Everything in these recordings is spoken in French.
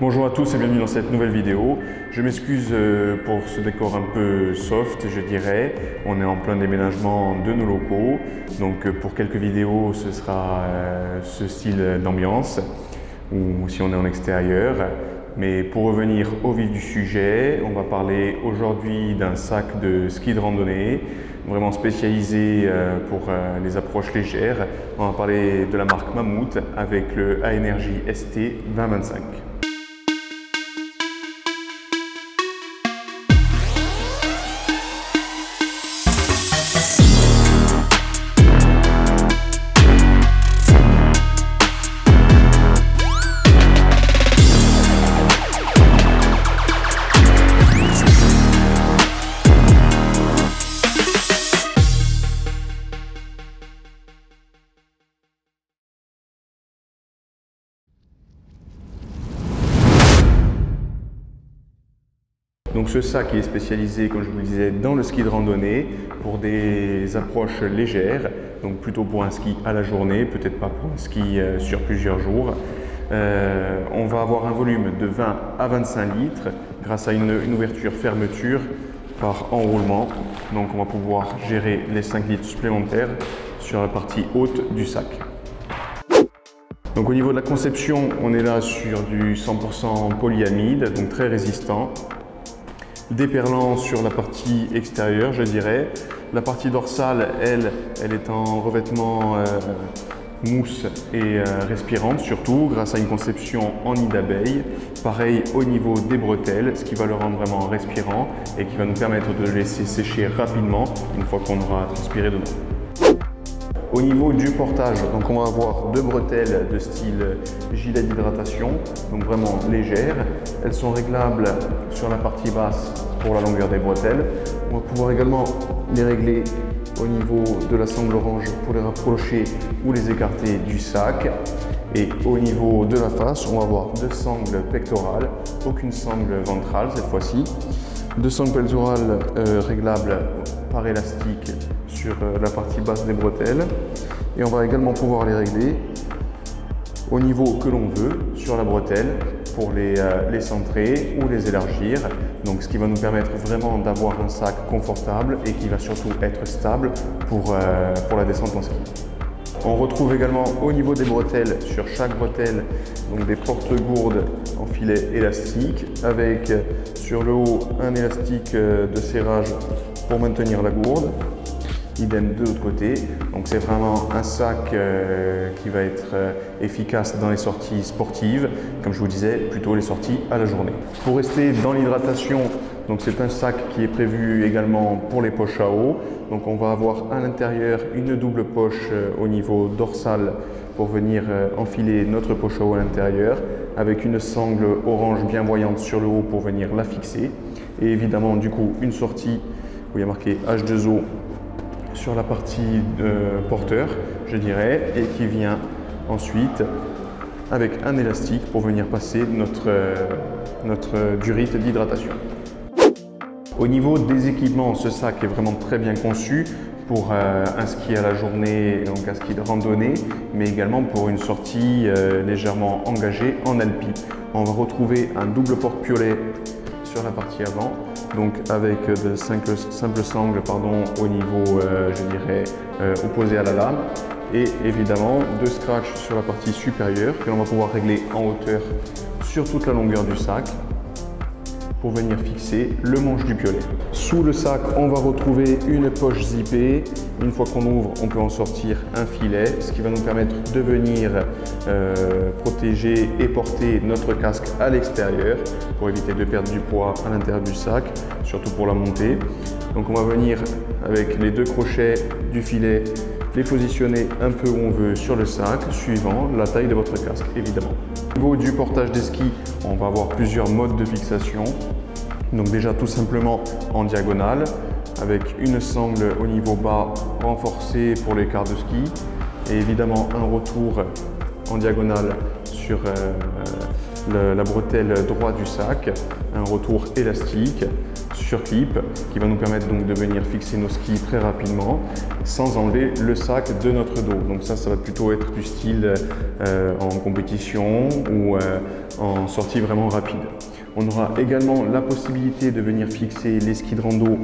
Bonjour à tous et bienvenue dans cette nouvelle vidéo. Je m'excuse euh, pour ce décor un peu soft, je dirais. On est en plein déménagement de nos locaux. Donc euh, pour quelques vidéos, ce sera euh, ce style d'ambiance ou si on est en extérieur. Mais pour revenir au vif du sujet, on va parler aujourd'hui d'un sac de ski de randonnée, vraiment spécialisé pour les approches légères. On va parler de la marque Mammouth avec le A-Energy ST 2025. Donc ce sac est spécialisé, comme je vous le disais, dans le ski de randonnée pour des approches légères, donc plutôt pour un ski à la journée, peut-être pas pour un ski euh, sur plusieurs jours. Euh, on va avoir un volume de 20 à 25 litres grâce à une, ouverture-fermeture par enroulement. Donc on va pouvoir gérer les 5 litres supplémentaires sur la partie haute du sac. Donc au niveau de la conception, on est là sur du 100% polyamide, donc très résistant déperlant sur la partie extérieure, je dirais. La partie dorsale, elle, elle est en revêtement euh, mousse et euh, respirante, surtout grâce à une conception en nid d'abeille. Pareil au niveau des bretelles, ce qui va le rendre vraiment respirant et qui va nous permettre de le laisser sécher rapidement une fois qu'on aura transpiré dedans. Au niveau du portage, on va avoir deux bretelles de style gilet d'hydratation, donc vraiment légères. Elles sont réglables sur la partie basse pour la longueur des bretelles. On va pouvoir également les régler au niveau de la sangle orange pour les rapprocher ou les écarter du sac. Et au niveau de la face, on va avoir deux sangles pectorales, aucune sangle ventrale cette fois-ci. Deux sangles pectorales euh, réglables par élastique sur euh, la partie basse des bretelles. Et on va également pouvoir les régler au niveau que l'on veut sur la bretelle pour les, euh, les, centrer ou les élargir. Donc ce qui va nous permettre vraiment d'avoir un sac confortable et qui va surtout être stable pour, euh, la descente en ski. On retrouve également au niveau des bretelles, sur chaque bretelle, donc des porte-gourdes en filet élastique avec sur le haut un élastique de serrage pour maintenir la gourde idem de l'autre côté. Donc c'est vraiment un sac euh, qui va être euh, efficace dans les sorties sportives, comme je vous disais, plutôt les sorties à la journée. Pour rester dans l'hydratation, donc c'est un sac qui est prévu également pour les poches à eau. Donc on va avoir à l'intérieur une double poche euh, au niveau dorsal pour venir enfiler notre poche à eau à l'intérieur avec une sangle orange bien voyante sur le haut pour venir la fixer et évidemment du coup une sortie où il y a marqué H2O sur la partie euh, porteur, je dirais, et qui vient ensuite avec un élastique pour venir passer notre, euh, notre durite d'hydratation. Au niveau des équipements, ce sac est vraiment très bien conçu pour euh, un ski à la journée, donc un ski de randonnée, mais également pour une sortie légèrement engagée en alpi. On va retrouver un double porte-piolet la partie avant donc avec de simples, sangles pardon, au niveau, euh, je dirais, euh, opposé à la lame. Et évidemment, deux scratchs sur la partie supérieure que l'on va pouvoir régler en hauteur sur toute la longueur du sac pour venir fixer le manche du piolet. Sous le sac, on va retrouver une poche zippée. Une fois qu'on ouvre, on peut en sortir un filet, ce qui va nous permettre de venir euh, protéger et porter notre casque à l'extérieur pour éviter de perdre du poids à l'intérieur du sac, surtout pour la montée. Donc on va venir avec les deux crochets du filet les positionner un peu où on veut sur le sac, suivant la taille de votre casque, évidemment. Du portage des skis, on va avoir plusieurs modes de fixation. Donc déjà tout simplement en diagonale, avec une sangle au niveau bas renforcée pour l'écart de ski, et évidemment un retour en diagonale sur euh, la bretelle droite du sac, un retour élastique sur clip qui va nous permettre donc de venir fixer nos skis très rapidement sans enlever le sac de notre dos. Donc ça, ça va plutôt être du style euh, en compétition ou euh, en sortie vraiment rapide. On aura également la possibilité de venir fixer les skis de rando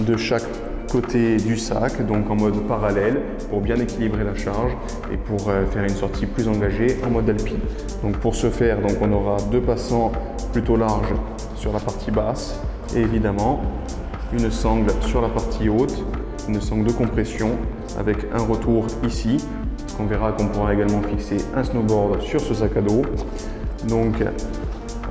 de chaque côté du sac, donc en mode parallèle, pour bien équilibrer la charge et pour euh, faire une sortie plus engagée en mode alpine. Donc pour ce faire, donc on aura deux passants plutôt larges sur la partie basse et évidemment une sangle sur la partie haute, une sangle de compression avec un retour ici. On verra qu'on pourra également fixer un snowboard sur ce sac à dos. Donc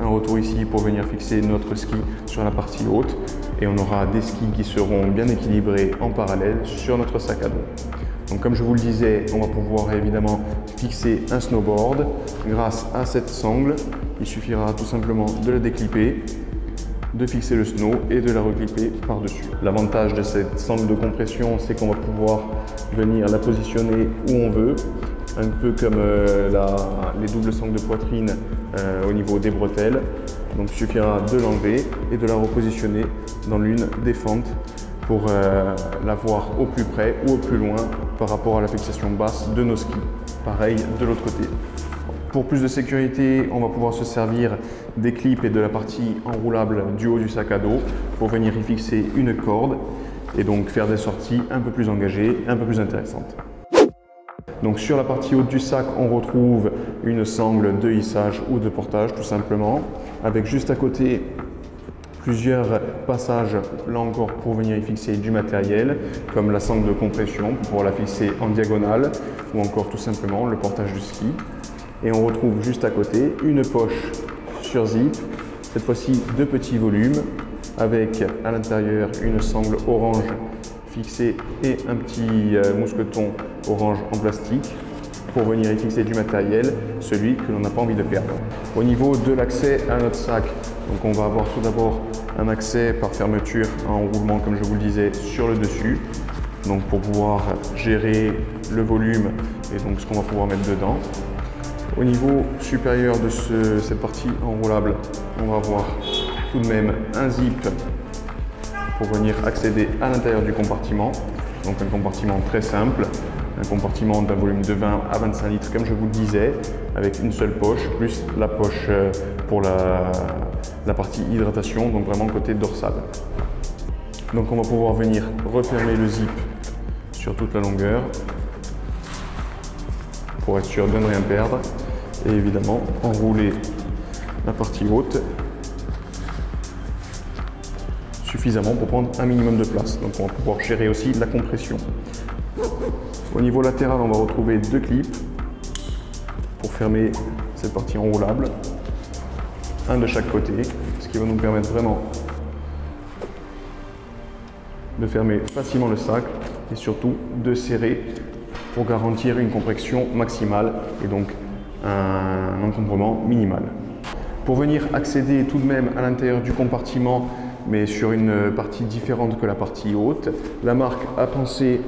un retour ici pour venir fixer notre ski sur la partie haute et on aura des skis qui seront bien équilibrés en parallèle sur notre sac à dos. Donc comme je vous le disais, on va pouvoir évidemment fixer un snowboard grâce à cette sangle. Il suffira tout simplement de la déclipper, de fixer le snow et de la reclipper par-dessus. L'avantage de cette sangle de compression, c'est qu'on va pouvoir venir la positionner où on veut, un peu comme euh, les doubles sangles de poitrine euh, au niveau des bretelles. Donc il suffira de l'enlever et de la repositionner dans l'une des fentes pour euh, la voir au plus près ou au plus loin par rapport à la fixation basse de nos skis. Pareil de l'autre côté. Pour plus de sécurité, on va pouvoir se servir des clips et de la partie enroulable du haut du sac à dos pour venir y fixer une corde et donc faire des sorties un peu plus engagées, un peu plus intéressantes. Donc sur la partie haute du sac, on retrouve une sangle de hissage ou de portage tout simplement, avec juste à côté plusieurs passages, là encore pour venir y fixer du matériel, comme la sangle de compression pour la fixer en diagonale, ou encore tout simplement le portage du ski. Et on retrouve juste à côté une poche sur zip, cette fois-ci de petits volumes, avec à l'intérieur une sangle orange fixée et un petit euh, mousqueton orange en plastique pour venir y fixer du matériel, celui que l'on n'a pas envie de perdre. Au niveau de l'accès à notre sac, donc on va avoir tout d'abord un accès par fermeture en roulement comme je vous le disais sur le dessus, donc pour pouvoir gérer le volume et donc ce qu'on va pouvoir mettre dedans. Au niveau supérieur de cette partie enroulable, on va avoir tout de même un zip pour venir accéder à l'intérieur du compartiment. Donc un compartiment très simple, un compartiment d'un volume de 20 à 25 litres comme je vous le disais, avec une seule poche, plus la poche euh, pour la, partie hydratation, donc vraiment côté dorsal. Donc on va pouvoir venir refermer le zip sur toute la longueur pour être sûr de ne rien perdre et évidemment enrouler la partie haute suffisamment pour prendre un minimum de place. Donc on va pouvoir gérer aussi la compression. Au niveau latéral, on va retrouver deux clips pour fermer cette partie enroulable. Un de chaque côté, ce qui va nous permettre vraiment de fermer facilement le sac et surtout de serrer pour garantir une compression maximale et donc un encombrement minimal. Pour venir accéder tout de même à l'intérieur du compartiment, mais sur une partie différente que la partie haute, la marque a pensé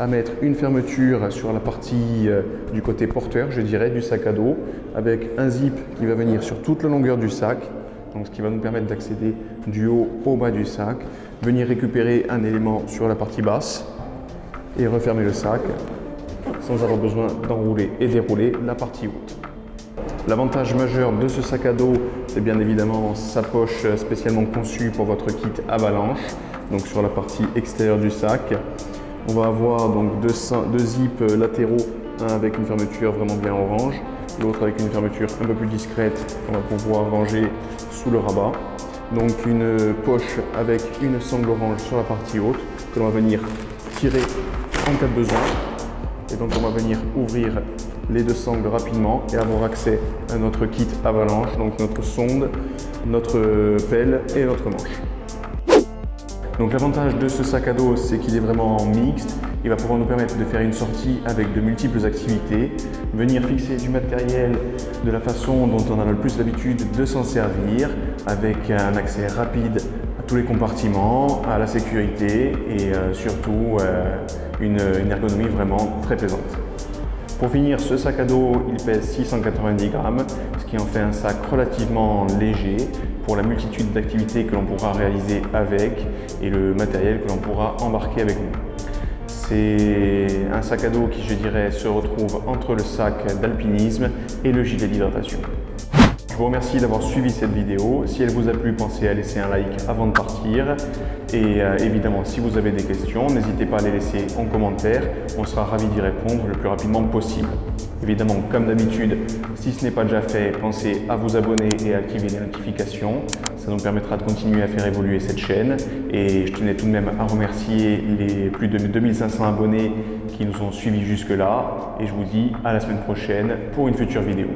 à mettre une fermeture sur la partie euh, du côté porteur, je dirais, du sac à dos, avec un zip qui va venir sur toute la longueur du sac, donc ce qui va nous permettre d'accéder du haut au bas du sac, venir récupérer un élément sur la partie basse et refermer le sac sans avoir besoin d'enrouler et dérouler la partie haute. L'avantage majeur de ce sac à dos, c'est bien évidemment sa poche spécialement conçue pour votre kit avalanche, donc sur la partie extérieure du sac. On va avoir donc deux, zips latéraux, un avec une fermeture vraiment bien orange, l'autre avec une fermeture un peu plus discrète qu'on va pouvoir ranger sous le rabat. Donc une poche avec une sangle orange sur la partie haute que l'on va venir tirer en cas de besoin. Et donc on va venir ouvrir les deux sangles rapidement et avoir accès à notre kit avalanche, donc notre sonde, notre pelle et notre manche. Donc l'avantage de ce sac à dos, c'est qu'il est vraiment mixte. Il va pouvoir nous permettre de faire une sortie avec de multiples activités, venir fixer du matériel de la façon dont on a le plus l'habitude de s'en servir, avec un accès rapide à tous les compartiments, à la sécurité et euh, surtout euh, une ergonomie vraiment très plaisante. Pour finir, ce sac à dos, il pèse 690 grammes, ce qui en fait un sac relativement léger pour la multitude d'activités que l'on pourra réaliser avec et le matériel que l'on pourra embarquer avec nous. C'est un sac à dos qui, je dirais, se retrouve entre le sac d'alpinisme et le gilet d'hydratation. Je vous remercie d'avoir suivi cette vidéo. Si elle vous a plu, pensez à laisser un like avant de partir. Et euh, évidemment, si vous avez des questions, n'hésitez pas à les laisser en commentaire. On sera ravis d'y répondre le plus rapidement possible. Évidemment, comme d'habitude, si ce n'est pas déjà fait, pensez à vous abonner et à activer les notifications. Ça nous permettra de continuer à faire évoluer cette chaîne. Et je tenais tout de même à remercier les plus de 2500 abonnés qui nous ont suivis jusque-là. Et je vous dis à la semaine prochaine pour une future vidéo.